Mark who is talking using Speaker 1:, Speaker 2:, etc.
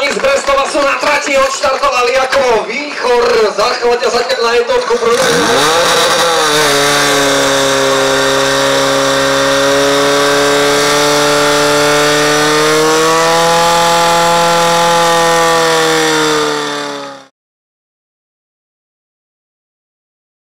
Speaker 1: chalani z Brestova sú na trati, odštartovali ako výchor, za chvaťa sa na jednotku, prudenie.